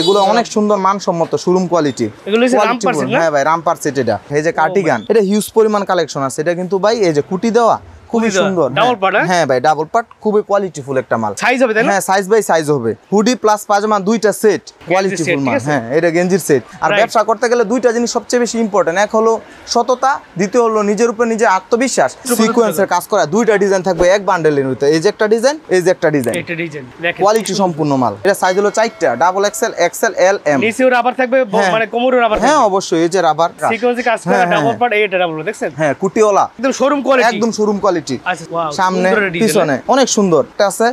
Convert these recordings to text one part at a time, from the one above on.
এগুলো অনেক সুন্দর মানসম্মত শোরুম কোয়ালিটি? হ্যাঁ ভাই রামপার সেট এটা। এই যে কার্টিগান এটা হিউজ পরিমাণ কালেকশন আছে। এটা কিন্তু ভাই এই যে কুটি দেওয়া খুবই সুন্দর ডাবল হ্যাঁ। part, হ্যাঁ? হ্যাঁ ভাই ডাবল পার্ট খুবই কোয়ালিটিফুল একটা মাল। সাইজ হবে তাই না? হ্যাঁ সাইজ বাই সাইজ হবে। হুডি প্লাস পাজামা দুইটা সেট কোয়ালিটিফুল মাল হ্যাঁ এটা গেঞ্জির সেট আর ব্যবসা করতে গেলে দুইটা জিনিস সবচেয়ে বেশি ইম্পর্টেন্ট এক হলো সততা দ্বিতীয় হলো নিজের উপর নিজের আত্মবিশ্বাস সিকোয়েন্সের কাজ করা। দুইটা ডিজাইন থাকবে এক বান্ডেলের ভিতরে। এই যে একটা ডিজাইন এই যে একটা ডিজাইন এটা ডিজাইন কোয়ালিটি সম্পূর্ণ মাল। এটা সাইজ হলো চারটা double XL XL L M নিচেও রাবার থাকবে হ্যাঁ। মানে কোমরেও রাবার হ্যাঁ অবশ্যই এই যে রাবার সিকোয়েন্সে কাজ করে ডাবল। পার্ট এইটা ডাবল দেখছেন? হ্যাঁ কুটিওয়ালা একদম শোরুম কোয়ালিটি একদম শোরুম কোয়ালিটি আচ্ছা সামনে পিছনে অনেক সুন্দর। এটা আছে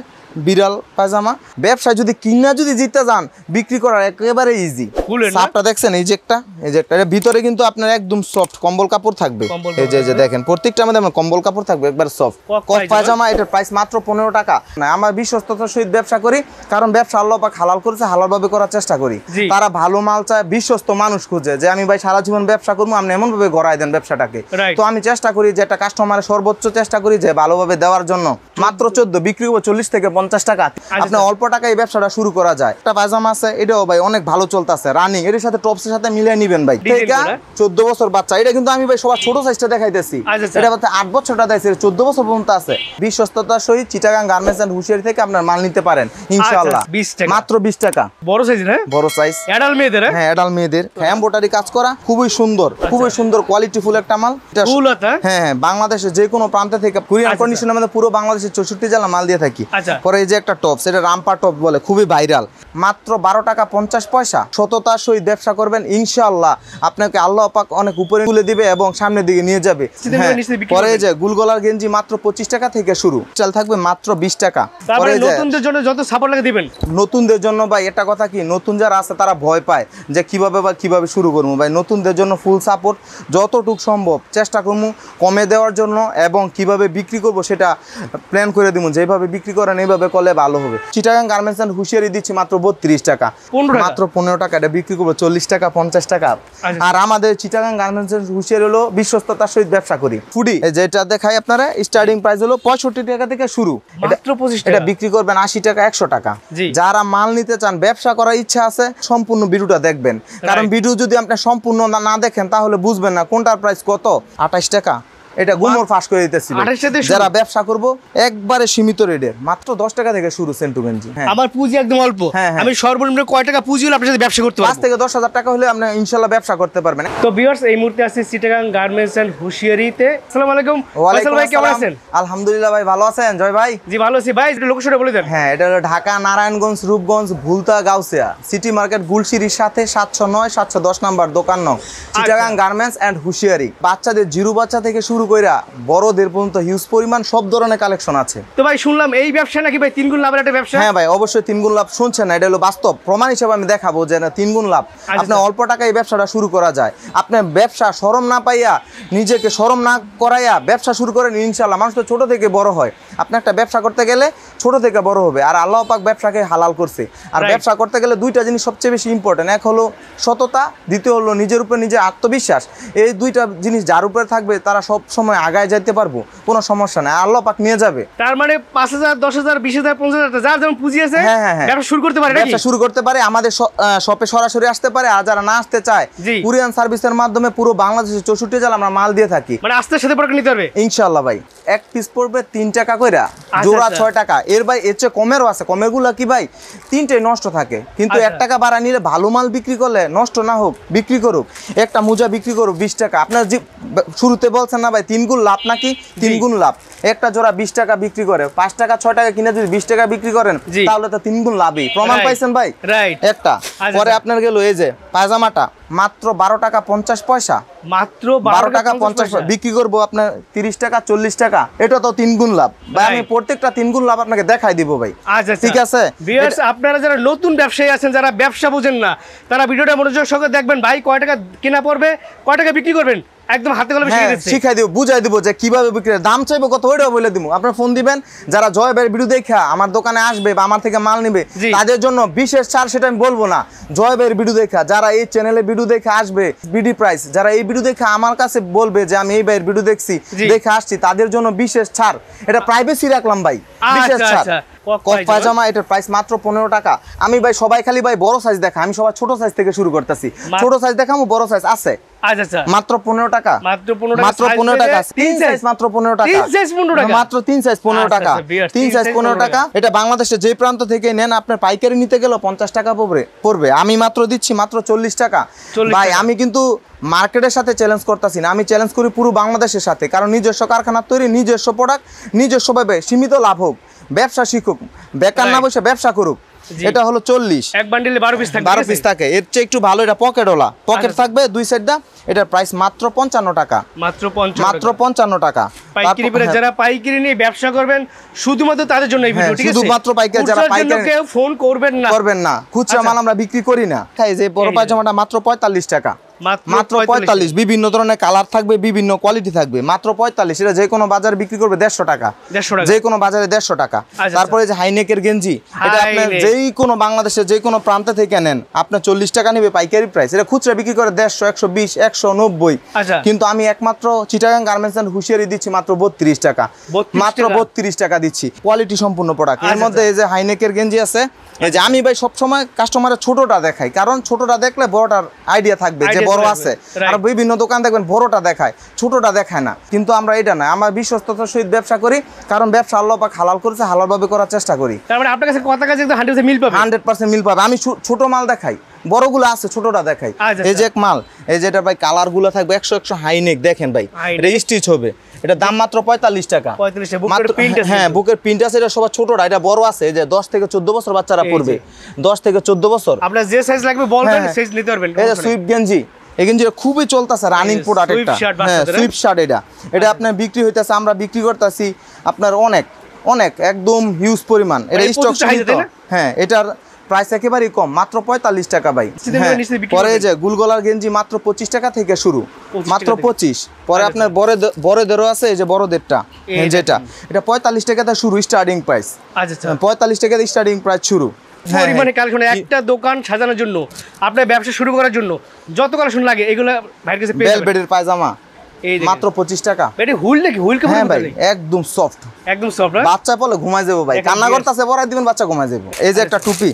বিড়াল পায়জামা। ব্যবসায় যদি কিনা যদি জিততে যান বিক্রি করার একেবারে ইজি সাপটা দেখছেন এই যে একটা এই যে একটা। ভিতরে কিন্তু আপনার একদম সফট কম্বল কাপড় থাকবে। এই যে যে দেখেন প্রত্যেকটা আমার কম্বল কাপড় থাকবে একবার সফট কক পায়জামা? এটার প্রাইস মাত্র পনেরো টাকা। না আমার বিশ্বস্ততার সহিত ব্যবসা করি কারণ ব্যবসা আল্লাহ পাক হালাল করেছে হালাল ভাবে করার চেষ্টা করি। তারা ভালো মাল চায় বিশ্বস্ত মানুষ খুঁজে যে আমি ভাই সারা জীবন ব্যবসা করব আপনি এমন ভাবে গড়াই দেন ব্যবসাটাকে। তো আমি চেষ্টা করি যে একটা কাস্টমারের সর্বোচ্চ চেষ্টা করি যে ভালোভাবে দেওয়ার জন্য। মাত্র চোদ্দ বিক্রি করব চল্লিশ থেকে পঞ্চাশ টাকা। আপনি স্যার। অল্প টাকায় এই ব্যবসাটা শুরু করা যায়। একটা পায়জামা আছে এটাও ভাই অনেক ভালো চলতেছে রানিং এর সাথে টপসের সাথে মিলিয়ে নিবেন ভাই? চোদ্দ বছর বাচ্চা। এটা কিন্তু আমি ভাই সবার ছোট সাইজটা দেখাইতেছি। আচ্ছা, এটা বলতে আট বছরটা দেয় চোদ্দ বছর পর্যন্ত আছে। বিশ্বস্ততার সহিত চিটাগাং গার্মেন্টস অ্যান্ড হুশিয়ারি থেকে আপনার মাল নিতে পারেন ইনশাআল্লাহ। আচ্ছা, 20 টাকা। মাত্র বিশ টাকা। বড় সাইজের হ্যাঁ বড় সাইজ অ্যাডাল মেয়েদের হ্যাঁ? হ্যাঁ এডাল মেয়েদের। এম্বোটারি কাজ করা খুবই সুন্দর খুবই সুন্দর কোয়ালিটিফুল একটা মাল। ফুল হ্যাঁ? হ্যাঁ বাংলাদেশে যে কোনো প্রান্ত থেকে আচ্ছা, কন্ডিশনের মধ্যে পুরো বাংলাদেশের চৌষট্টি জেলা মাল দিয়ে থাকি। আচ্ছা। পরে এই যে একটা টপ সেটা রামপা টপ বলে খুবই ভাইরাল মাত্র বারো টাকা পঞ্চাশ পয়সা। সততার সহিত ব্যবসা করবেন ইনশাআল্লাহ। আপনাকে আল্লাহ পাক অনেক উপরে তুলে দিবে এবং সামনের দিকে নিয়ে যাবে। হ্যাঁ, পরে যে গুলগলার গেঞ্জি মাত্র পঁচিশ টাকা থেকে শুরু। চাল থাকবে মাত্র বিশ টাকা। পরে নতুনদের জন্য যত সাপোর্ট লাগে দিবেন। নতুনদের জন্য ভাই এটা কথা কি? নতুন যারা আছে তারা ভয় পায় যে কীভাবে বা কীভাবে শুরু করব। ভাই নতুনদের জন্য ফুল সাপোর্ট যতটুক সম্ভব। চেষ্টা করব কমে দেওয়ার জন্য এবং কীভাবে বিক্রি করব সেটা প্ল্যান করে দিব। যেভাবে বিক্রি করেন এইভাবে করলে ভালো হবে। চিটাগাং গার্মেন্টস অ্যান্ড হুঁশিয়ারি দিচ্ছি মাত্র বত্রিশ টাকা। মাত্র পনেরো টাকা এটা বিক্রি করব চল্লিশ টাকা পঞ্চাশ টাকা। আচ্ছা। আর আমাদের চিটাগাং গার্মেন্টস অ্যান্ড হুঁশিয়ারি হলো বিশ্বস্ততার সহিত ব্যবসা করি। ফুডি? যেটা দেখাই আপনারা স্টার্টিং প্রাইস হলো পঁয়ষট্টি টাকা থেকে শুরু। এটা- মাত্র 25 এটা টাকা? বিক্রি করবেন আশি টাকা একশো টাকা। যারা মাল নিতে চান ব্যবসা করার ইচ্ছা আছে সম্পূর্ণ ভিডিওটা দেখবেন। কারণ. ভিডিও যদি আপনি সম্পূর্ণ না না দেখেন তাহলে বুঝবেন না কোনটার প্রাইস কত। আঠাশ টাকা। এটা গুমর ফাঁস করে দিতেছিল। 28 টাকা দিয়ে শুরু? যারা ব্যবসা করব একবারে সীমিত রেটের মাত্র দশ টাকা থেকে শুরু সেন্টু গেঞ্জি। হ্যাঁ। আমার পুঁজি একদম অল্প। হ্যাঁ, হ্যাঁ। আমি সর্বনিম্ন কয় টাকা পুঁজি হলে আপনার সাথে ব্যবসা করতে পাঁচ থেকে দশ হাজার টাকা হলে আপনি ইনশাল্লাহ ব্যবসা করতে পারবেন। তো ভিউয়ার্স এই মুহূর্তে আছি চিটাগাং গার্মেন্টস এন্ড হুশিয়ারিতে আসসালামু আলাইকুম। ওয়ালাইকুম ফয়সাল ভাই কেমন আছেন? আলহামদুলিল্লাহ ভাই ভালো আছেন? জয় ভাই। জি ভালো আছি। ভাই একটু লোকেশনটা বলে দেন। হ্যাঁ এটা হলো ঢাকা নারায়ণগঞ্জ রূপগঞ্জ ভুলতা গাউসিয়া। সিটি মার্কেট গুলশিরির সাথে সাতশো নয় সাতশো দশ নাম্বার দোকান নং। চিটাগাং গার্মেন্টস অ্যান্ড হুশিয়ারি বাচ্চাদের জিরো বাচ্চা থেকে শুরু কইরা বড়দের পর্যন্ত হিউজ পরিমাণ সব ধরনের কালেকশন আছে। তো ভাই শুনলাম এই ব্যবসা নাকি ভাই তিন গুণ লাভের একটা ব্যবসা? হ্যাঁ ভাই অবশ্যই তিন গুণ লাভ শুনছেন না এটা হলো বাস্তব। প্রমাণ হিসেবে আমি দেখাবো যে না তিন গুণ লাভ। আচ্ছা, আপনার অল্প টাকায় এই ব্যবসাটা শুরু করা যায়। আপনার ব্যবসা সরম না পাইয়া নিজেকে সরম না করাইয়া ব্যবসা শুরু করেন ইনশাল্লাহ মানুষ তো ছোটো থেকে বড় হয়। আপনি একটা ব্যবসা করতে গেলে ছোট থেকে বড় হবে। আর আল্লাহ পাক ব্যবসাকে হালাল করছে। আর ব্যবসা করতে গেলে দুইটা জিনিস সবচেয়ে বেশি ইম্পর্টেন্ট এক হলো সততা দ্বিতীয় হলো নিজের উপর নিজের আত্মবিশ্বাস। এই দুইটা জিনিস যার উপরে থাকবে তারা সব সময় আগায় যেতে পারব কোনো সমস্যা নাই। আল্লাহ পাক নিয়ে যাবে। তার মানে পাঁচ হাজার দশ হাজার বিশ হাজার পঞ্চাশ হাজার যার যেমন পুঁজি আছে হ্যাঁ, হ্যাঁ, হ্যাঁ। ব্যবসা শুরু করতে পারে ব্যবসা শুরু করতে পারে আমাদের শপে সরাসরি আসতে পারে আর যারা না আসতে চায়। কুরিয়ান সার্ভিসের মাধ্যমে পুরো বাংলাদেশের চৌষট্টি জেলা আমরা মাল দিয়ে থাকি। মানে আস্তে সাথে পরে নিতে পারবে? ইনশাল্লাহ ভাই এক পিস পড়বে তিন টাকা কইরা জোড়া আচ্ছা। ছয় টাকা। এর ভাই এর চেয়ে কমেরও আছে। কমেরগুলা কি ভাই তিনটে নষ্ট থাকে। কিন্তু এক আচ্ছা। টাকা বাড়া নিলে ভালো মাল বিক্রি করলে নষ্ট না হোক বিক্রি করুক। একটা মোজা বিক্রি করুক বিশ টাকা। আপনার যে শুরুতে বলছেন না ভাই তিন গুণ লাভ নাকি? তিন গুণ লাভ। একটা জোড়া বিশ টাকা বিক্রি করে পাঁচ টাকা ছয় টাকা কিনে যদি বিশ টাকা বিক্রি করেন তাহলে তো তিন গুণ লাভই। প্রমাণ পাইছেন ভাই? একটা। আচ্ছা, পরে আচ্ছা। আপনার গেল এই যে পায়জামাটা মাত্র বারো টাকা পঞ্চাশ পয়সা। মাত্র বারো টাকা পঞ্চাশ বিক্রি করব আপনার তিরিশ টাকা চল্লিশ টাকা। এটা তো তিন গুণ লাভ। ভাই আমি প্রত্যেকটা তিন গুণ লাভ আপনাকে দেখাই দিব ভাই। আচ্ছা ঠিক আছে? আপনারা যারা নতুন ব্যবসায়ী আছেন যারা ব্যবসা বুঝেন না তারা ভিডিওটা মনোযোগ সঙ্গে দেখবেন। ভাই কয় টাকা কেনা পড়বে কয় টাকা বিক্রি করবেন? একদম হাতে কলমে শিখিয়ে হ্যাঁ দিচ্ছে। শিখাই দিব বুঝাই দিব যে কীভাবে বিক্রি দাম চাইব কত ওইটাও বলে দিব। আপনার ফোন দিবেন যারা জয় ভাইয়ের ভিডিও দেখা আমার দোকানে আসবে বা আমার থেকে মাল নিবে তাদের জন্য বিশেষ ছাড় সেটা আমি বলব না। জয় ভাইয়ের ভিডিও দেখা যারা এই চ্যানেলে ভিডিও দেখে আসবে বিডি প্রাইস যারা এই ভিডিও দেখে আমার কাছে বলবে যে আমি এই ভাইয়ের ভিডিও দেখছি দেখে আসছি তাদের জন্য বিশেষ ছাড় এটা প্রাইভেসি রাখলাম ভাই বিশেষ আচ্ছা ছাড় আচ্ছা। কক পায়জামা। এটার প্রাইস মাত্র পনেরো টাকা। আমি ভাই সবাই খালি ভাই বড় সাইজ দেখা আমি সবাই ছোট সাইজ থেকে শুরু করতেছি। ছোট সাইজ দেখামো বড় সাইজ আছে। মাত্র পনেরো টাকা। মাত্র 15 টাকা। মাত্র size পনেরো টাকা তিন তিন সাইজ মাত্র পনেরো টাকা। তিন size 15 টাকা? মাত্র তিন সাইজ পনেরো টাকা। তিন তিন সাইজ পনেরো টাকা। এটা বাংলাদেশে যে প্রান্ত থেকে নেন আপনার পাইকারি নিতে গেলেও পঞ্চাশ টাকা পড়বে পড়বে। আমি মাত্র দিচ্ছি মাত্র চল্লিশ টাকা। ভাই আমি কিন্তু মার্কেটের সাথে চ্যালেঞ্জ করতেছি না। আমি চ্যালেঞ্জ করি পুরো বাংলাদেশের সাথে। কারণ নিজস্ব কারখানার তৈরি নিজস্ব প্রোডাক্ট নিজস্বভাবে সীমিত লাভ হোক। ব্যবসা শিখুক। বেকার না. বসে ব্যবসা করুক। এটা হলো চল্লিশ। এক বান্ডিলে বারো পিস থাকবে বারো পিস থাকে। এর চেয়ে একটু ভালো এটা পকেটওয়ালা পকেট আচ্ছা। থাকবে দুই সাইডটা এটার প্রাইস মাত্র পঞ্চান্ন টাকা। মাত্র মাত্র পঞ্চান্ন টাকা। পাইকারি হ্যাঁ, যারা পাইকারি নিয়ে ব্যবসা করবেন শুধুমাত্র তাদের জন্য এই ভিডিও হ্যাঁ, ঠিক আছে? শুধুমাত্র পাইকারি যারা পাইকারি- কেউ ফোন করবেন না। করবেন না। খুচরা আচ্ছা। মাল আমরা বিক্রি করি না। খাই যে বড় এই যে। পায়জামাটা মাত্র পঁয়তাল্লিশ টাকা। মাত্র পঁয়তাল্লিশ বিভিন্ন ধরনের কালার থাকবে বিভিন্ন কোয়ালিটি থাকবে। মাত্র পঁয়তাল্লিশ। এটা যে কোনো বাজার বিক্রি করবে দেড়শো টাকা। যে কোনো বাজারে দেড়শো টাকা। আচ্ছা, তারপরে যে হাইনেকের গেঞ্জি এটা আপনার যেই কোনো বাংলাদেশের যে কোনো প্রান্ত থেকে নেন আপনার চল্লিশ টাকা নেবে পাইকারি প্রাইস এটা খুচরা বিক্রি করে দেড়শো একশো বিশ একশো নব্বই। আচ্ছা। কিন্তু আমি একমাত্র চিটাগাং গার্মেন্টস অ্যান্ড হুঁশিয়ারি দিচ্ছি মাত্র বত্রিশ টাকা। মাত্র বত্রিশ টাকা দিচ্ছি। কোয়ালিটি সম্পূর্ণ প্রোডাক্টের আচ্ছা, মধ্যে এই যে হাইনেকের গেঞ্জি আছে এই যে আমি ভাই সবসময় কাস্টমারের ছোটটা দেখাই। কারণ ছোটটা দেখলে বড়টার আইডিয়া থাকবে যে বড় আছে। আর বিভিন্ন দোকান দেখবেন বড়টা দেখায় ছোটটা দেখায় না। কিন্তু আমরা এটা না আমরা বিশ্বস্ততার সহিত ব্যবসা করি কারণ ব্যবসা আল্লাহ পাক হালাল করেছে হালালভাবে করার চেষ্টা করি। মানে আপনার কাছে কথা কাছে হান্ড্রেড মিল পাবে? হান্ড্রেড পার্সেন্ট মিল পাবে। আমি ছোট মাল দেখাই বড়গুলো আছে ছোটটা দেখাই। আচ্ছা, এই যে এক মাল এই যে এটা ভাই কালারগুলো থাকবে একশো একশো হাইনেক দেখেন ভাই। এটা স্টিচ হবে। এটা দাম মাত্র পঁয়তাল্লিশ টাকা। 45 টাকা, বুকের মাত্র- আছে হ্যাঁ বুকের প্রিন্ট আছে এটা সবার ছোটটা এটা বড় আছে। যে দশ থেকে চোদ্দ বছর বাচ্চারা। পড়বে। দশ থেকে চোদ্দ বছর। আপনার যে সাইজ লাগবে বলবেন হ্যাঁ। সাইজ নিতে পারবেন সুইফট গেঞ্জি। এই গেঞ্জিটা খুবই চলতেছে রানিং প্রোডাক্ট হ্যাঁ বাচ্চাদের, শার্ট এটা। এটা আপনার বিক্রি হইতেছে আমরা বিক্রি করতেছি আপনার অনেক অনেক একদম হিউজ পরিমাণ। এটা মানে স্টক প্রচুর চাহিদা, তাই না? হ্যাঁ এটার প্রাইস একেবারেই কম মাত্র পঁয়তাল্লিশ টাকা ভাই। হ্যাঁ, পরে যে গুলগলার গেঞ্জি মাত্র পঁচিশ টাকা থেকে শুরু মাত্র পঁচিশ। পরে আচ্ছা, আপনার বড় বড়দেরও আছে এই যে বড়দেরটা যেটা। এটা পঁয়তাল্লিশ টাকাতে শুরু স্টার্টিং প্রাইস আচ্ছা আচ্ছা। পঁয়তাল্লিশ টাকাতে স্টার্টিং প্রাইস শুরু। পরিমাণে হ্যাঁ। কালেকশন একটা দোকান সাজানোর জন্য আপনার ব্যবসা শুরু করার জন্য যত কালেকশন লাগে এগুলো ভাইয়ের কাছে বেলবেডের পায়জামা মাত্র পঁচিশ টাকা। এটা হুইল নাকি? হুইল কে হ্যাঁ ভাই একদম সফট একদম সফট বাচ্চা বলে ঘুমায় যাব ভাই। কান্না করতেছে পরাই দিবেন বাচ্চা ঘুমায় যাব। এই যে একটা টুপি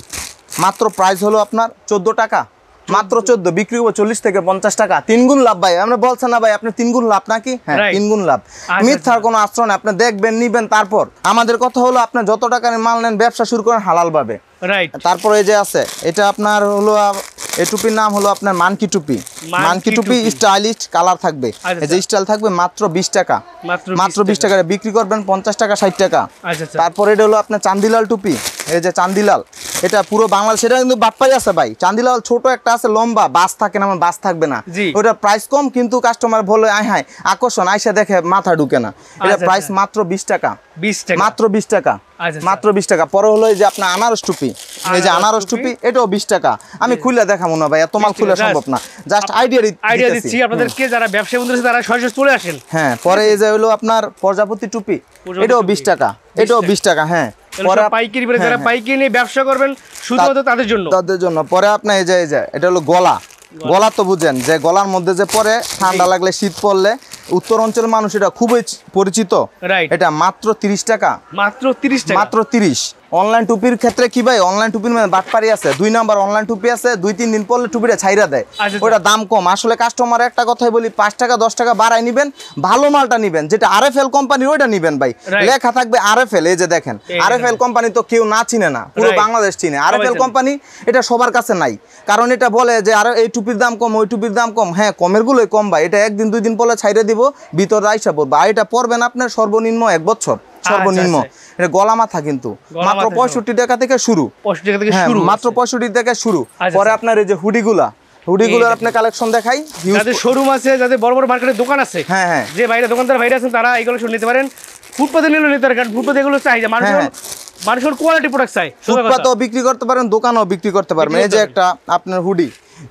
মাত্র প্রাইস হলো আপনার চোদ্দ টাকা। মাত্র চোদ্দ বিক্রি করব চল্লিশ থেকে পঞ্চাশ টাকা। তিন গুণ লাভ ভাই আমরা বলছেন না ভাই আপনি তিন গুণ লাভ নাকি? হ্যাঁ Right. তিন গুণ লাভ। আচ্ছা, মিথ্যার কোনো আশ্রয় নেই আপনি দেখবেন নিবেন তারপর। আমাদের কথা হলো আপনি যত টাকার মাল নেন ব্যবসা শুরু করেন হালাল ভাবে। রাইট তারপর এই যে আছে এটা আপনার হলো এই টুপির নাম হলো আপনার মানকি টুপি। মানকি টুপি। স্টাইলিশ কালার থাকবে। আচ্ছা, এই যে স্টাইল থাকবে মাত্র বিশ টাকা। মাত্র মাত্র বিশ টাকা। বিক্রি করবেন পঞ্চাশ টাকা ষাট টাকা। আচ্ছা আচ্ছা। তারপর এটা হলো আপনার চান্দিলাল টুপি। এই যে চান্দিলাল। এটা পুরো বাংলাদেশ এটা কিন্তু বাটপাই আছে ভাই। চান্দিলাল ছোট একটা আছে লম্বা বাস থাকে না আমার বাস থাকবে না। ওটা প্রাইস কম কিন্তু কাস্টমার বলে আয় হায় আকর্ষণ আইসা দেখে মাথা ঢুকে না। এটা আচ্ছা, প্রাইস আচ্ছা। মাত্র বিশ টাকা। মাত্র বিশ টাকা। আচ্ছা, মাত্র বিশ টাকা। পরে হলো এই যে আপনার আনারস টুপি। এই যে আনারস টুপি। এটাও বিশ টাকা। আমি খুলে দেখাবো না ভাই এত মাল খুলে সম্ভব না। জাস্ট আইডিয়া আইডিয়া দিচ্ছি আপনাদেরকে যারা ব্যবসা বন্ধু তারা সরাসরি চলে আসেন। হ্যাঁ পরে এই যে হলো আপনার প্রজাপতি টুপি এটাও। বিশ টাকা। এটাও। বিশ টাকা হ্যাঁ। পাইকারি হ্যাঁ, যারা হ্যাঁ। পাইকারি নিয়ে ব্যবসা করবেন শুধুমাত্র তাদের জন্য। তাদের জন্য। পরে আপনার এই যে এই যে এটা হলো গলা। গলা। তো বুঝেন যে গলার মধ্যে যে পরে ঠান্ডা লাগলে শীত পড়লে উত্তর অঞ্চলের মানুষ এটা খুবই পরিচিত। এটা মাত্র তিরিশ টাকা। মাত্র তিরিশ মাত্র তিরিশ। অনলাইন টুপির ক্ষেত্রে কি ভাই? অনলাইন টুপির মধ্যে বাটপারি আছে দুই নাম্বার অনলাইন টুপি আছে দুই তিন দিন পরলে টুপিটা ছাইরা দেয়। আচ্ছা, ওটা দাম কম। আসলে কাস্টমার একটা কথাই বলি পাঁচ টাকা দশ টাকা বাড়াই নিবেন ভালো মালটা নিবেন যেটা আর এফ এল কোম্পানি ওইটা নিবেন ভাই। লেখা থাকবে আর এফ এল এই যে দেখেন। আর এফ এল কোম্পানি তো কেউ না চিনে না পুরো বাংলাদেশ চিনে। আর এফ এল কোম্পানি এটা সবার কাছে নাই। কারণ এটা বলে যে আর এই টুপির দাম কম ওই টুপির দাম কম। হ্যাঁ কমের গুলোই কম ভাই। এটা একদিন দুই দিন পরে ছাইরে দিব ভিতরে আইসা পড়বে। আর এটা পরবেন আপনার সর্বনিম্ন এক বছর। সর্বনিম্ন। আচ্ছা। এটা গলা মাথা কিন্তু। মাত্র পঁয়ষট্টি টাকা থেকে শুরু। পঁয়ষট্টি টাকা থেকে হ্যাঁ শুরু মাত্র পঁয়ষট্টি টাকা শুরু। আচ্ছা, পরে আচ্ছা। আপনার এই যে হুডিগুলা হুডিগুলোর এই কালেকশন দেখাই। যাদের শোরুম আছে যাদের বড় বড় মার্কেটের দোকান আছে হ্যাঁ। হ্যাঁ। হ্যাঁ যে বাইরে দোকানদার বাইরে আছেন তারা এই কালেকশন নিতে পারেন। ফুটপাতে নিলেও নিতে পারেন কারণ ফুটপাতে এগুলো চাহিদা মানুষ হ্যাঁ, মানুষের কোয়ালিটি প্রোডাক্ট চাই ফুটপাতেও বিক্রি করতে পারেন দোকানেও বিক্রি করতে পারবেন। এই যে একটা আপনার হুডি।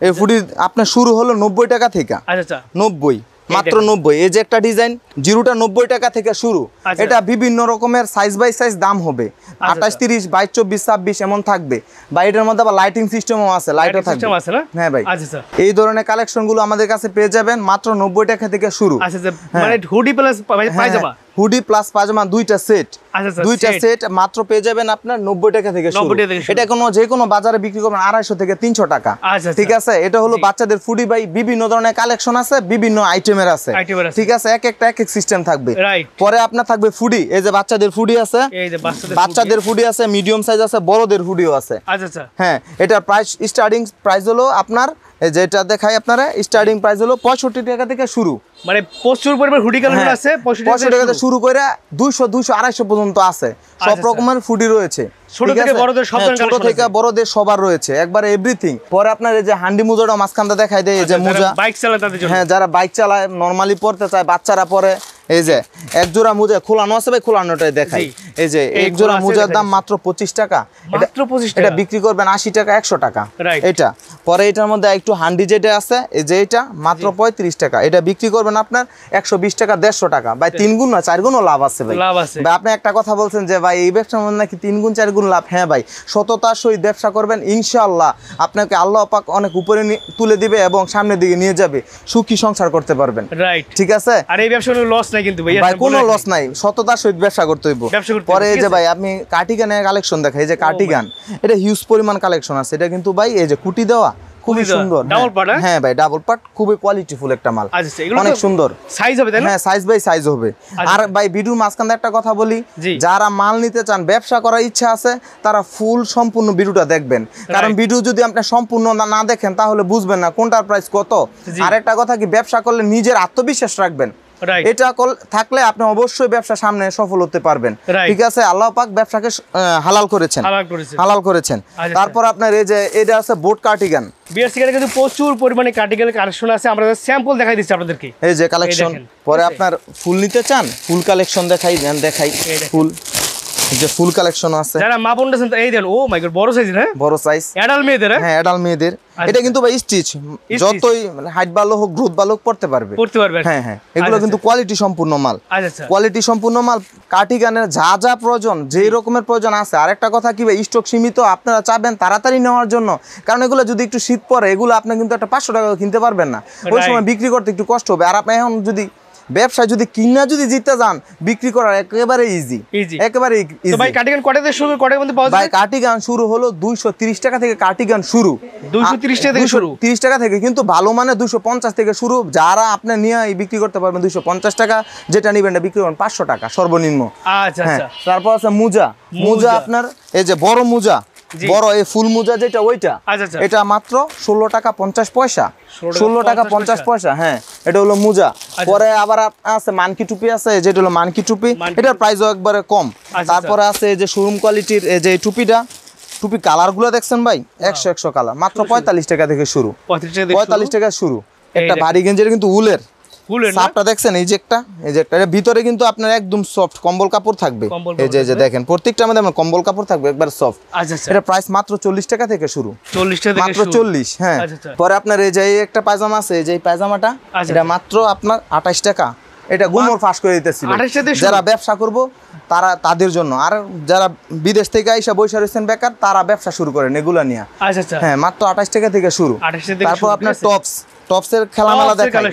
এই হুডি আপনার শুরু হলো নব্বই টাকা থেকে। আচ্ছা আচ্ছা। নব্বই। মাত্র নব্বই। এই যে একটা ডিজাইন জিরোটা নব্বই টাকা থেকে শুরু। আচ্ছা। এটা বিভিন্ন রকমের সাইজ বাই সাইজ দাম হবে। আঠাশ আচ্ছা। তিরিশ বাইশ চব্বিশ ছাব্বিশ এমন থাকবে। বা এটার মধ্যে আবার লাইটিং সিস্টেমও আছে লাইটও থাকবে? হ্যাঁ ভাই। আচ্ছা, আচ্ছা। এই ধরনের কালেকশনগুলো আমাদের কাছে পেয়ে যাবেন মাত্র নব্বই টাকা থেকে শুরু। আচ্ছা আচ্ছা। মানে হুডি প্লাস হ্যাঁ, পায়জামা? হুডি প্লাস পাজামা দুইটা সেট আচ্ছা আচ্ছা দুইটা সেট মাত্র পেয়ে যাবেন আপনার নব্বই টাকা থেকে শুরু। 90 টাকা থেকে শুরু। এটা কোনো যে কোনো বাজারে বিক্রি করবেন আড়াইশো থেকে তিনশো টাকা। আচ্ছা, ঠিক আছে? এটা হলো বাচ্চাদের ফুডি বাই বিভিন্ন ধরনের কালেকশন আছে বিভিন্ন আইটেমের আছে। Item এর আছে। ঠিক আছে? এক একটা এক এক সিস্টেম থাকবে। পরে আপনার থাকবে ফুডি এই যে বাচ্চাদের ফুডি আছে বাচ্চাদের ফুডি আছে মিডিয়াম সাইজ আছে বড়দের ফুডিও আছে। হ্যাঁ এটার প্রাইস স্টার্টিং প্রাইস হলো আপনার যেটা দেখাই আপনারা স্টার্টিং প্রাইস হলো পঁয়ষট্টি টাকা থেকে শুরু। মানে প্রচুর পরিমাণ হুডি হ্যাঁ, আছে পঁয়ষট্টি টাকা থেকে শুরু। করে দুইশো দুইশো আড়াইশো পর্যন্ত আছে। সব আচ্ছা। রকমের ফুডি রয়েছে ছোট ঠিক থেকে বড়দের সব হ্যাঁ, ছোট থেকে বড়দের সবার রয়েছে একবারে এভরিথিং পরে আপনার এই যে হান্ডি মুজাটা মাঝখানটা দেখাই দেয় এই যে মুজা। বাইক তাদের জন্য। হ্যাঁ যারা বাইক চালায় নরমালি পড়তে চায় বাচ্চারা পরে এই যে এক জোড়া মোজা খোলানো আছে ভাই খোলানোটাই দেখাই। এই যে এক জোড়া মোজার দাম মাত্র পঁচিশ টাকা। এটা- মাত্র 25 এটা বিক্রি করবেন আশি টাকা একশো টাকা. এটা। পরে এটার মধ্যে একটু হান্ডি যেটা আছে এই যে এটা মাত্র পঁয়ত্রিশ টাকা। এটা বিক্রি করবেন আপনার একশো বিশ টাকা দেড়শো টাকা। ভাই তিন গুণ না চার গুণও লাভ আছে ভাই। লাভ আছে। ভাই আপনি একটা কথা বলছেন যে ভাই এই ব্যবসার মধ্যে নাকি তিন গুণ চার গুণ লাভ? হ্যাঁ ভাই সততার সহিত ব্যবসা করবেন ইনশাআল্লাহ। আপনাকে আল্লাহ পাক অনেক উপরে তুলে দিবে এবং সামনের দিকে নিয়ে যাবে। সুখী সংসার করতে পারবেন। রাইট ঠিক আছে? আর এই ব্যবসা লস নাই কিন্তু ভাই ভাই কোনো লস নাই সততার সহিত ব্যবসা করতে হইব। পরে হইব, এই ঠিক যে ভাই আপনি কার্টিগানের কালেকশন দেখা এই যে কার্টিগান এটা হিউজ পরিমাণ কালেকশন আছে। এটা কিন্তু ভাই এই যে কুটি দেওয়া খুবই সুন্দর। হ্যাঁ। হ্যাঁ? হ্যাঁ ভাই ডাবল পার্ট খুবই কোয়ালিটিফুল একটা মাল। আচ্ছা, আচ্ছা, অনেক সুন্দর। সাইজ হবে তাই না? হ্যাঁ সাইজ বাই সাইজ হবে। আচ্ছা। আর ভাই ভিডিওর মাঝখানে একটা কথা বলি যারা মাল নিতে চান ব্যবসা করার ইচ্ছা আছে তারা ফুল সম্পূর্ণ ভিডিওটা দেখবেন। কারণ. ভিডিও যদি আপনি সম্পূর্ণ না- দেখেন তাহলে বুঝবেন না কোনটার প্রাইস কত। আর একটা কথা কি ব্যবসা করলে নিজের আত্মবিশ্বাস রাখবেন. এটা থাকলে আপনি অবশ্যই ব্যবসা সামনে সফল হতে পারবেন। ঠিক আছে আল্লাহ পাক ব্যবসাকে হালাল করেছেন। হালাল করেছেন। আচ্ছা। তারপর আপনার এই যে এটা আছে বোট কার্টিগান। বিআরসি কিন্তু প্রচুর পরিমাণে কার্টিকেল কালেকশন আছে। আমরা স্যাম্পল দেখাই দিচ্ছি আপনাদেরকে। এই যে কালেকশন পরে আপনার ফুল নিতে চান ফুল কালেকশন দেখাই দেখাই ফুল। যে ফুল কালেকশন আছে। যারা মা বোনটা আছেন, এই দেন ও মাই গড বড় সাইজ হ্যাঁ? বড় সাইজ মেয়েদের হ্যাঁ? হ্যাঁ অ্যাডাল মেয়েদের। আচ্ছা। এটা কিন্তু ভাই স্টিচ যতই হাইট ভালো হোক গ্রোথ ভালো হোক পড়তে পারবে। পড়তে পারবে। হ্যাঁ হ্যাঁ। এগুলো আচ্ছা, কিন্তু কোয়ালিটি সম্পূর্ণ মাল। আচ্ছা আচ্ছা। কোয়ালিটি সম্পূর্ণ মাল। যা যা প্রয়োজন যেই রকমের প্রয়োজন আছে। আরেকটা কথা কি ভাই স্টক সীমিত আপনারা চাবেন তাড়াতাড়ি নেওয়ার জন্য। কারণ এগুলো যদি একটু শীত পড়ে এগুলো আপনি কিন্তু একটা পাঁচশো টাকা কিনতে পারবেন না। ওই সময় বিক্রি করতে একটু কষ্ট হবে। আর আপনি এখন যদি ব্যবসায় যদি কিনা যদি জিততে যান বিক্রি করার একেবারে ইজি একেবারে ইজি ভাই কার্টিকেল কটাতে শুরু? কটার মধ্যে পাওয়া ভাই যায় শুরু হলো দুইশো তিরিশ টাকা থেকে কার্টিগান শুরু। 230 টাকা থেকে শুরু? তিরিশ টাকা থেকে কিন্তু ভালো মানে দুশো পঞ্চাশ থেকে শুরু। যারা আপনি নিয়ে বিক্রি করতে পারবেন দুশো পঞ্চাশ টাকা যেটা নিবেন না বিক্রি করবেন পাঁচশো টাকা সর্বনিম্ন। আচ্ছা হ্যাঁ আচ্ছা। তারপর আছে মুজা। মুজা। আপনার এই যে বড় মুজা। বড় এই ফুল মুজা যেটা ওইটা আচ্ছা, আচ্ছা। এটা মাত্র ষোলো টাকা পঞ্চাশ পয়সা। ষোলো টাকা পঞ্চাশ পয়সা। হ্যাঁ এটা হলো মুজা। পরে আবার আছে মানকি টুপি আছে যেটা হলো মানকি টুপি। এটার প্রাইসও একবারে কম। আচ্ছা। তারপরে আছে যে শোরুম কোয়ালিটির এই যে টুপিটা। টুপি কালার কালারগুলো দেখছেন ভাই? একশো একশো কালার মাত্র পঁয়তাল্লিশ টাকা থেকে শুরু। পঁয়তাল্লিশ টাকা শুরু। একটা। ভারী গেঞ্জের কিন্তু উলের? সাপটা দেখছেন? এই যে একটা এই যে একটা ভিতরে কিন্তু আপনার একদম সফট কম্বল কাপড় থাকবে। এই যে যে দেখেন প্রত্যেকটা আমাদের কম্বল কাপড় থাকবে একবার সফট আচ্ছা আচ্ছা। এটা প্রাইস মাত্র চল্লিশ টাকা থেকে শুরু। চল্লিশ টাকা মাত্র চল্লিশ হ্যাঁ। আচ্ছা। পরে আপনার এই যে একটা পায়জামা আছে এই যে পায়জামাটা এটা। মাত্র আপনার আঠাশ টাকা। এটা গুমর ফাঁস করে দিতেছি ভাই। 28 টাকা থেকে শুরু? যারা ব্যবসা করব তারা তাদের জন্য। আর যারা বিদেশ থেকে আইসা বৈশা রয়েছেন বেকার তারা ব্যবসা শুরু করেন এগুলা নিয়ে। হ্যাঁ মাত্র আঠাশ টাকা থেকে শুরু। 28 টাকা থেকে তারপর আপনার টপস টপসের খেলামেলা দেখাই।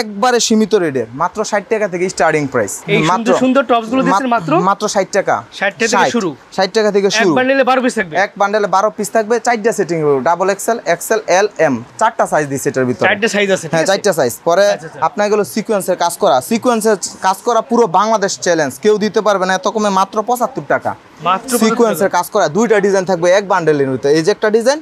একবারে সীমিত রেটের মাত্র ষাট টাকা থেকে স্টার্টিং প্রাইস এই সুন্দর সুন্দর টপসগুলো দিচ্ছেন মাত্র? মাত্র ষাট টাকা। 60 টাকা থেকে শুরু? ষাট টাকা থেকে এক বান্ডেলে বারো পিস থাকবে। এক বান্ডেলে বারো পিস থাকবে। চারটা সেটিং হবে double XL XL L M চারটা সাইজ দিচ্ছে এটার ভিতরে। চারটে সাইজ আছে হ্যাঁ চারটা সাইজ পরে আচ্ছা, আচ্ছা। আপনার গেলো সিকোয়েন্সের কাজ করা। সিকোয়েন্সের কাজ করা পুরো বাংলাদেশ চ্যালেঞ্জ কেউ দিতে পারবে না এত কমে মাত্র পঁচাত্তর টাকা। মাত্র সিকোয়েন্সের কাজ করা। দুইটা ডিজাইন থাকবে এক বান্ডেলের ভিতরে। এই যে একটা ডিজাইন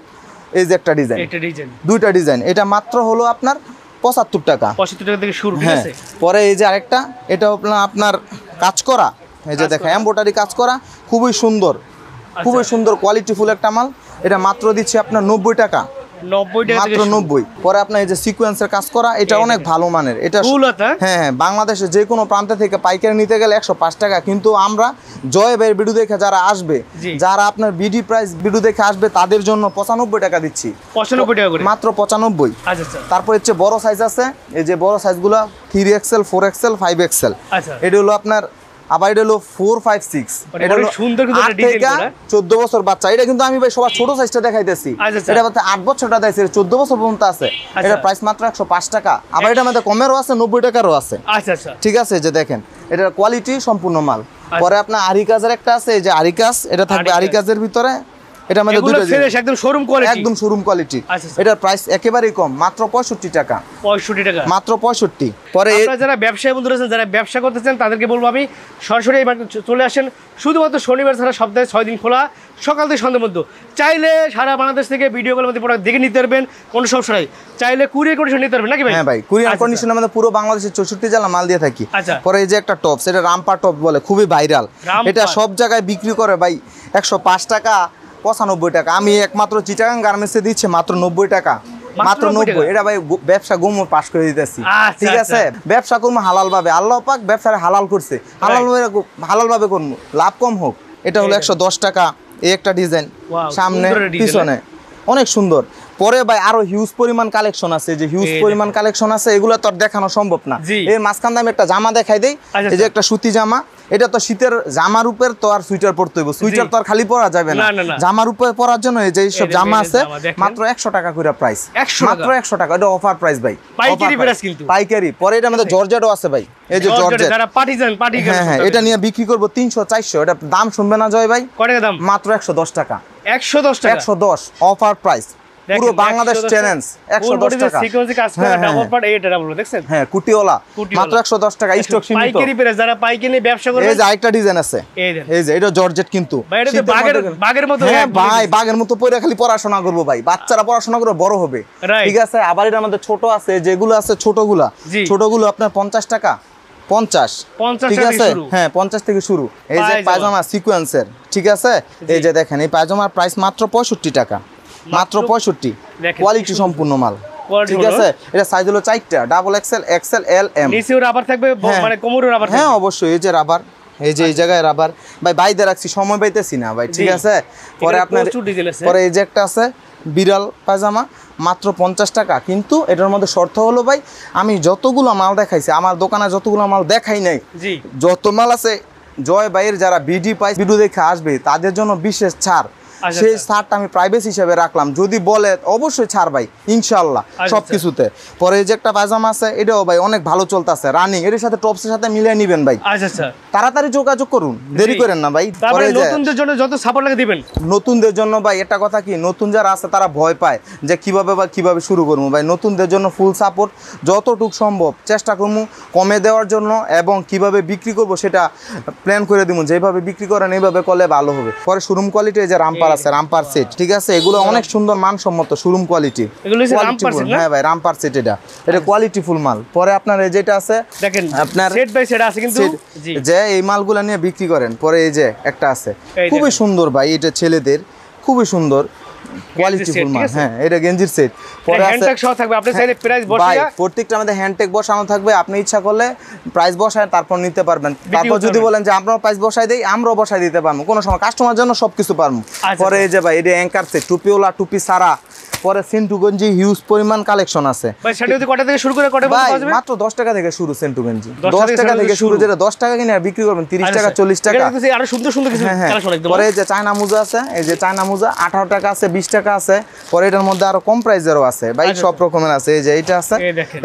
এই যে একটা ডিজাইন এটা ডিজাইন দুইটা ডিজাইন এটা মাত্র হলো আপনার পঁচাত্তর টাকা। পঁচাত্তর টাকা থেকে শুরু হ্যাঁ। পরে এই যে আরেকটা এটা আপনার আপনার কাজ করা। এই যে দেখা এম্বোটারি কাজ করা খুবই সুন্দর। আচ্ছা। খুবই সুন্দর কোয়ালিটিফুল একটা মাল। এটা মাত্র দিচ্ছে আপনার নব্বই টাকা। নব্বই টাকা মাত্র থেকে পরে আপনার এই যে সিকোয়েন্সের কাজ করা এটা অনেক ভালো মানের। এটা হ্যাঁ? হ্যাঁ বাংলাদেশে যে কোনো প্রান্ত থেকে পাইকারি নিতে গেলে একশো পাঁচ টাকা। কিন্তু আমরা জয় ভাইয়ের ভিডিও দেখে যারা আসবে যারা আপনার বিডি প্রাইস ভিডিও দেখে আসবে তাদের জন্য পঁচানব্বই টাকা দিচ্ছি। পঁচানব্বই টাকা করে? মাত্র পঁচানব্বই। আচ্ছা আচ্ছা। তারপর হচ্ছে বড় সাইজ আছে এই যে বড় সাইজগুলো three XL four XL five XL আচ্ছা। এটা হলো আপনার আবার এটা হলো ফোর ফাইভ সিক্স এটা হলো সুন্দর। চোদ্দ বছর বাচ্চা। এটা কিন্তু আমি ভাই সবার ছোট সাইজটা দেখাইতেছি। আচ্ছা, আচ্ছা। এটা বলতে আট বছরটা দেয় চোদ্দ বছর পর্যন্ত আছে। আচ্ছা। এটা প্রাইস মাত্র একশো পাঁচ টাকা। আবার এটা আমাদের কমেরও আছে নব্বই টাকারও আছে। ঠিক আছে যে দেখেন এটার কোয়ালিটি সম্পূর্ণ মাল। পরে আপনার আরিকাজের একটা আছে এই যে আরিকাজ এটা থাকবে আরিকাজের ভিতরে। এটা আমাদের দুটো ফ্রেশ একদম শোরুম কোয়ালিটি একদম শোরুম কোয়ালিটি আচ্ছা, আচ্ছা। এটার প্রাইস একেবারেই কম মাত্র পঁয়ষট্টি টাকা। পঁয়ষট্টি টাকা। মাত্র পঁয়ষট্টি। পরে এ- আপনারা যারা ব্যবসায়ী বন্ধু রয়েছেন যারা ব্যবসা করতেছেন তাদেরকে বলব আমি সরাসরি এই মার্কেটে চলে আসেন। শুধুমাত্র শনিবার ছাড়া সপ্তাহে ছয় দিন খোলা সকাল থেকে সন্ধ্যের মধ্যে চাইলে সারা বাংলাদেশ থেকে ভিডিও কলের মধ্যে প্রোডাক্ট দেখে নিতে পারবেন কোনো সমস্যা নাই। চাইলে কুরিয়ার কন্ডিশন নিতে পারবেন নাকি ভাই? হ্যাঁ ভাই কুরিয়ার আচ্ছা, কন্ডিশন আমাদের পুরো বাংলাদেশের চৌষট্টি জেলা মাল দিয়ে থাকি। পরে এই যে একটা টপ সেটা রামপা টপ বলে খুবই ভাইরাল এটা সব জায়গায় বিক্রি করে ভাই একশো পাঁচ টাকা পঁচানব্বই টাকা। আমি একমাত্র চিটাগাং গার্মেন্টসে দিচ্ছি মাত্র নব্বই টাকা। মাত্র মাত্র 90 নব্বই। এটা ভাই ব্যবসা গুম পাশ করে দিতেছি। আচ্ছা, ঠিক আছে? ব্যবসা করব হালাল ভাবে আল্লাহ পাক ব্যবসার হালাল করছে। হালাল ভাবে হালাল ভাবে করব। লাভ কম হোক। এটা হলো একশো দশ টাকা। এই একটা ডিজাইন। সামনে পিছনে। অনেক সুন্দর। পরে ভাই আরও হিউজ পরিমাণ কালেকশন আছে যে হিউজ পরিমাণ কালেকশন আছে এগুলো তো আর দেখানো সম্ভব না। এর মাঝখান দামে একটা জামা দেখাই দেই আচ্ছা, এই যে একটা সুতি জামা এটা তো শীতের জামার উপর তো আর সুইটার পরতে হইব। সুইটার তো আর খালি পরা যাবে না। জামার উপরে পরার জন্য এই যে সব জামা আছে মাত্র একশো টাকা করে প্রাইস 100 মাত্র টাকা? একশো টাকা এটা অফার প্রাইস ভাই। পাইকারি price। কিন্তু। পাইকারি। পরে এটা আমাদের জর্জেটও আছে ভাই। এই যে জর্জেট, যারা পার্টি যান পার্টি হ্যাঁ হ্যাঁ এটা নিয়ে বিক্রি করব তিনশো চারশো। এটা দাম শুনবে না জয় ভাই? টাকা দাম? মাত্র একশো দশ টাকা। একশো দশ টাকা? একশো দশ অফার প্রাইস পুরো বাংলাদেশ 110 চ্যালেঞ্জ দশ বডিতে টাকা। সিকোয়েন্সে কাজ করা হ্যাঁ, হ্যাঁ, ডাবল পার্ট এইটা ডাবল দেখছেন? হ্যাঁ কুটিওয়ালা। মাত্র একশো দশ টাকা স্টক সীমিত। পাইকারি প্রাইস যারা পাইকারি ব্যবসা করে এই যে আরেকটা ডিজাইন আছে। এই যে এটা জর্জেট কিন্তু। শীতের বাঘের- মতো হ্যাঁ ভাই। বাঘের মতো পরে খালি পড়াশোনা করব ভাই। বাচ্চারা পড়াশোনা করে বড় হবে। ঠিক আছে আবার এটা আমাদের ছোট আছে যেগুলো আছে ছোটগুলা। ছোটগুলো আপনার পঞ্চাশ টাকা পঞ্চাশ। 50 ঠিক থেকে আছে? শুরু। হ্যাঁ পঞ্চাশ থেকে শুরু। এই যে পায়জামা। পায়জামা সিকোয়েন্সের ঠিক আছে? এই যে দেখেন এই পায়জামার প্রাইস মাত্র পঁয়ষট্টি টাকা। মাত্র পঁয়ষট্টি। কোয়ালিটি সম্পূর্ণ মাল। ঠিক আছে? এটা সাইজ হলো চারটা। Double XL XL L M নিচেও রাবার থাকবে হ্যাঁ। মানে কোমরেও রাবার হ্যাঁ অবশ্যই। এই যে রাবার এই যে এই জায়গায় রাবার ভাই বাইদে রাখছি সময় পাইতেছি না ভাই ঠিক আছে? পরে আপনার। পরে এই যে একটা আছে বিড়াল পায়জামা মাত্র পঞ্চাশ টাকা। কিন্তু এটার মধ্যে শর্ত হলো ভাই আমি যতগুলো মাল দেখাইছি আমার দোকানে যতগুলো মাল দেখাই নাই যত মাল আছে জয় ভাইয়ের যারা বিডি পাই ভিডিও দেখে আসবে তাদের জন্য বিশেষ ছাড়। আচ্ছা, সেই আচ্ছা। ছাড়টা আমি প্রাইভেস হিসেবে রাখলাম। যদি বলে অবশ্যই ছাড় ভাই ইনশাল্লাহ আচ্ছা, সব কিছুতে পরে যে একটা পায়জামা আছে এটাও ভাই অনেক ভালো চলতেছে রানিং এর সাথে টপসের সাথে মিলিয়ে নিবেন ভাই। আচ্ছা আচ্ছা। তাড়াতাড়ি যোগাযোগ করুন দেরি করেন না ভাই। পরে নতুনদের জন্য যত সাপোর্ট লাগে দিবেন। নতুনদের জন্য ভাই এটা কথা কি? নতুন যারা আছে তারা ভয় পায় যে কীভাবে বা কীভাবে শুরু করব ভাই। নতুনদের জন্য ফুল সাপোর্ট যতটুক সম্ভব। চেষ্টা করব কমে দেওয়ার জন্য এবং কীভাবে বিক্রি করব সেটা প্ল্যান করে দিব। যেভাবে বিক্রি করেন এইভাবে করলে ভালো হবে। পরে শোরুম কোয়ালিটি যে রামপার আছে রামপার সেট ঠিক আছে? এগুলো অনেক সুন্দর মানসম্মত শোরুম কোয়ালিটি? হ্যাঁ ভাই রামপার সেট এটা। এটা কোয়ালিটি ফুল মাল। পরে আপনার এই যেটা আছে দেখেন আপনার সেট বাই সেট আছে কিন্তু যে এই মালগুলো নিয়ে বিক্রি করেন পরে এই যে একটা আছে। খুবই সুন্দর ভাই এটা ছেলেদের খুবই সুন্দর। কোয়ালিটি ফুল মাল হ্যাঁ এটা গেঞ্জির সেট পরে হ্যান্ড সহ থাকবে আপনি চাইলে প্রাইস ভাই প্রত্যেকটা আমাদের হ্যান্ডটেক বসানো থাকবে আপনি ইচ্ছা করলে প্রাইস বসায় তারপর নিতে পারবেন। তারপর যদি বলেন যে আমরা প্রাইস বসাই দেই আমরাও বসাই দিতে পারব কোনো সময় কাস্টমার জন্য সবকিছু পারব। আচ্ছা, পরে এই যে ভাই এটা অ্যাঙ্কার সেট টুপিওলা টুপি সারা পরে সিন্টু গঞ্জি হিউজ পরিমাণ কালেকশন আছে। ভাই সেটা যদি কটা থেকে শুরু করে কটা ভাই মাত্র দশ টাকা থেকে শুরু সেন্টু গঞ্জি 10 দশ টাকা থেকে শুরু। যেটা দশ টাকা কিনে বিক্রি করবেন তিরিশ আচ্ছা, টাকা চল্লিশ টাকা। আরও সুন্দর সুন্দর কিছু হ্যাঁ হ্যাঁ। কালেকশন একদম পরে যে চায়না মোজা আছে এই যে চায়না মোজা টাকা আছে বিশ টাকা আছে। পরে এটার মধ্যে আরও কম প্রাইসেরও আছে। ভাই আচ্ছা। সব রকমের আছে। এই যে এইটা আছে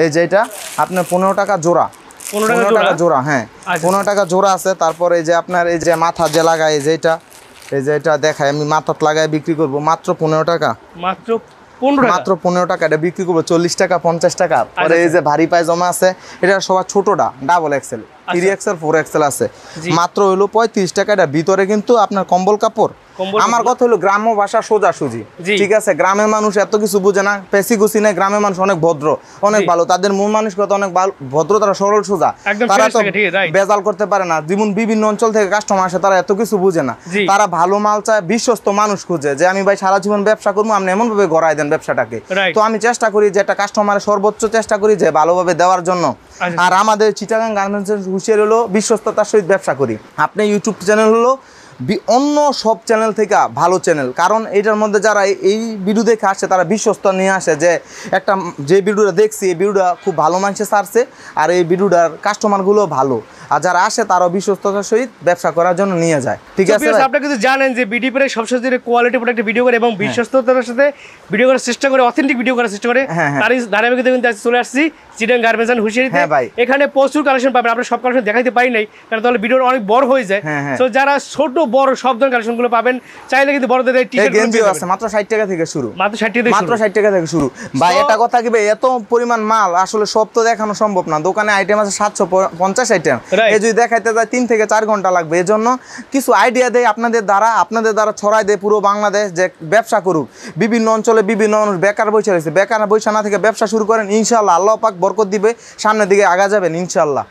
এই। যে এটা আপনার পনেরো টাকা জোড়া। 15 পনেরো টাকা জোড়া? হ্যাঁ। আচ্ছা। পনেরো টাকা জোড়া আছে তারপরে এই যে আপনার এই যে মাথা যে লাগায় এই যে এটা এই যে এটা দেখায় আমি মাথাত লাগায় বিক্রি করব মাত্র পনেরো টাকা। মাত্র পনেরো টাকা মাত্র পনেরো টাকা এটা বিক্রি করব চল্লিশ টাকা পঞ্চাশ টাকা। পরে এই আচ্ছা। যে ভারী পায়জামা আছে এটা সবার ছোটটা double XL three. XL four XL আছে। মাত্র হলো পঁয়ত্রিশ টাকা এটা। ভিতরে কিন্তু আপনার কম্বল কাপড়। আমার কথা হলো গ্রাম্য ভাষা সোজা সুজি ঠিক আছে? গ্রামের মানুষ এত কিছু বুঝে না। পেশি গুছি নেই গ্রামের মানুষ অনেক ভদ্র অনেক ভালো। তাদের মানসিকতা অনেক ভদ্র তারা সরল সোজা। তারা তো. বেজাল করতে পারে না। যেমন বিভিন্ন অঞ্চল থেকে কাস্টমার আসে তারা এত কিছু বুঝে না। তারা ভালো মাল চায় বিশ্বস্ত মানুষ খুঁজে। যে আমি ভাই সারা জীবন ব্যবসা করব আপনি এমন ভাবে গড়াই দেন ব্যবসাটাকে। তো আমি চেষ্টা করি যে একটা কাস্টমারের সর্বোচ্চ চেষ্টা করি যে ভালোভাবে দেওয়ার জন্য। আচ্ছা। আর আমাদের চিটাগাং গার্মেন্টসের হুশিয়ার হলো বিশ্বস্ততার সহিত ব্যবসা করি। আপনার ইউটিউব চ্যানেল হলো অন্য সব চ্যানেল থেকে ভালো চ্যানেল কারণ এটার মধ্যে যারা এই- ভিডিও দেখে আসে তারা বিশ্বস্ত নিয়ে আসে যে একটা যে ভিডিওটা দেখছি এই ভিডিওটা খুব ভালো মানুষে সারছে আর এই ভিডিওটার কাস্টমারগুলো ভালো আর যারা আসে তারাও বিশ্বস্ততার সহিত ব্যবসা করার জন্য নিয়ে যায় ঠিক আছে? আপনারা কিন্তু জানেন যে বিডি পরে সবসময় কোয়ালিটি প্রোডাক্ট ভিডিও করে এবং বিশ্বস্ততার সাথে ভিডিও করার চেষ্টা করে অথেন্টিক ভিডিও করার চেষ্টা করে হ্যাঁ, হ্যাঁ। তারই ধারাবাহিকতা কিন্তু চলে আসছি চিটাং গার্মেন্টস অ্যান্ড হুশিয়ারিতে হ্যাঁ ভাই। এখানে প্রচুর কালেকশন পাবেন আমরা সব কালেকশন দেখাইতে পারি নাই কারণ তাহলে ভিডিও অনেক বড় হয়ে যায় হ্যাঁ, হ্যাঁ। তো যারা ছোট বড় সব ধরনের কালেকশনগুলো পাবেন। চাইলে কিন্তু বড়দের টি এই শার্ট গেঞ্জিও আছে মাত্র ষাট টাকা থেকে শুরু। মাত্র ষাট টাকা মাত্র ষাট টাকা থেকে শুরু। ভাই এটা কথা কি ভাই? এত পরিমাণ মাল আসলে সব তো দেখানো সম্ভব না। দোকানে আইটেম আছে সাতশো পঞ্চাশ আইটেম Right. এ যদি দেখাইতে যায় তিন থেকে চার ঘণ্টা লাগবে। এই জন্য কিছু আইডিয়া দেয় আপনাদের দ্বারা আপনাদের দ্বারা ছড়াই দেয় পুরো বাংলাদেশ যে ব্যবসা করুক। বিভিন্ন অঞ্চলে বিভিন্ন মানুষ বেকার বসে রয়েছে। বেকার বৈশা না থেকে ব্যবসা শুরু করেন ইনশাল্লাহ আল্লাহ পাক বরকত দিবে সামনের দিকে আগা যাবেন ইনশাল্লাহ